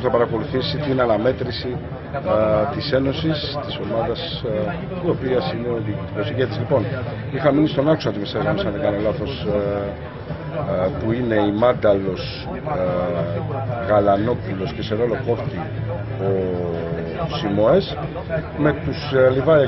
θα παρακολουθήσει την αναμέτρηση τη της Ένωσης, της ομάδας η οποία είναι ο διοικητικός. Λοιπόν, είχα μείνει στον άξονα τη μεσαία αν δεν κάνω λάθος, που είναι η μάνταλος, Γαλανόπουλος και σε ρόλο κόφτη ο Σιμόε με τους Λιβάη